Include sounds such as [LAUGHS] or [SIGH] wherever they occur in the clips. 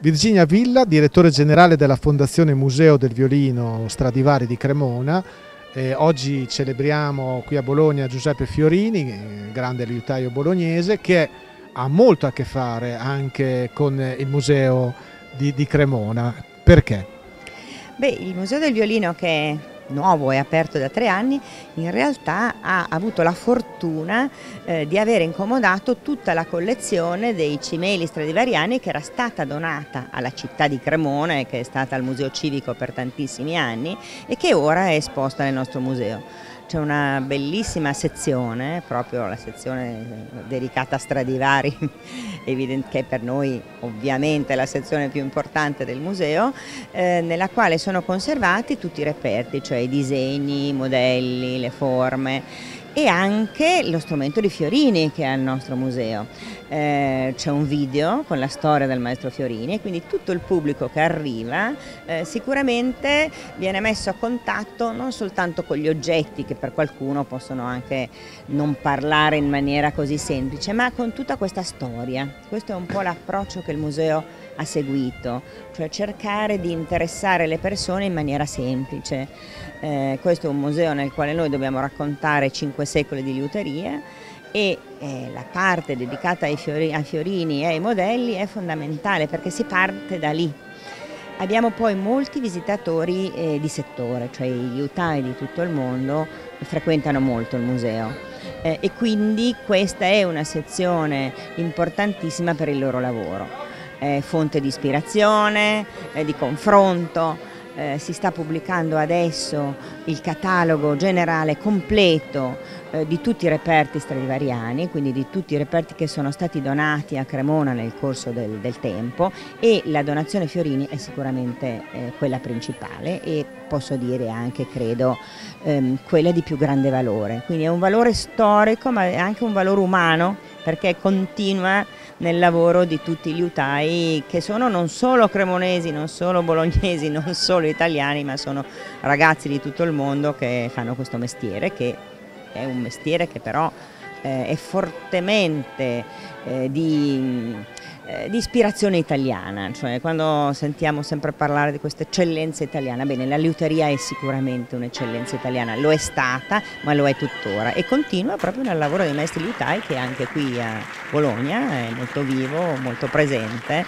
Virginia Villa, direttore generale della Fondazione Museo del Violino Stradivari di Cremona. Eh, oggi celebriamo qui a Bologna Giuseppe Fiorini, grande liutaio bolognese, che ha molto a che fare anche con il museo di, di Cremona. Perché? Beh, il Museo del Violino che nuovo e aperto da tre anni, in realtà ha avuto la fortuna eh, di avere incomodato tutta la collezione dei cimeli stradivariani che era stata donata alla città di Cremone, che è stata al Museo Civico per tantissimi anni e che ora è esposta nel nostro museo. C'è una bellissima sezione, proprio la sezione dedicata a Stradivari, [LAUGHS] che per noi ovviamente è la sezione più importante del museo, eh, nella quale sono conservati tutti i reperti, cioè i disegni, i modelli, le forme e anche lo strumento di Fiorini che è al nostro museo. Eh, c'è un video con la storia del maestro Fiorini e quindi tutto il pubblico che arriva eh, sicuramente viene messo a contatto non soltanto con gli oggetti che per qualcuno possono anche non parlare in maniera così semplice, ma con tutta questa storia. Questo è un po' l'approccio che il museo ha seguito, cioè cercare di interessare le persone in maniera semplice. Eh, questo è un museo nel quale noi dobbiamo raccontare cinque secoli di liuteria e eh, la parte dedicata ai, fiori, ai fiorini e ai modelli è fondamentale perché si parte da lì. Abbiamo poi molti visitatori eh, di settore, cioè i liutai di tutto il mondo frequentano molto il museo eh, e quindi questa è una sezione importantissima per il loro lavoro eh, fonte di ispirazione, eh, di confronto. Eh, si sta pubblicando adesso il catalogo generale completo eh, di tutti i reperti stradivariani, quindi di tutti i reperti che sono stati donati a Cremona nel corso del, del tempo e la donazione Fiorini è sicuramente eh, quella principale e posso dire anche, credo, ehm, quella di più grande valore. Quindi è un valore storico ma è anche un valore umano perché continua nel lavoro di tutti gli utai che sono non solo cremonesi, non solo bolognesi, [LAUGHS] non solo italiani, ma sono ragazzi di tutto il mondo che fanno questo mestiere, che è un mestiere che però eh, è fortemente eh, di eh, di ispirazione italiana, cioè quando sentiamo sempre parlare di questa eccellenza italiana, bene, la liuteria è sicuramente un'eccellenza italiana, lo è stata, ma lo è tuttora e continua proprio nel lavoro dei maestri liutai che anche qui a Bologna è molto vivo, molto presente.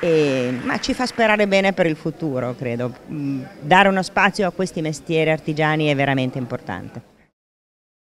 E, ma ci fa sperare bene per il futuro, credo. Mm, dare uno spazio a questi mestieri artigiani è veramente importante.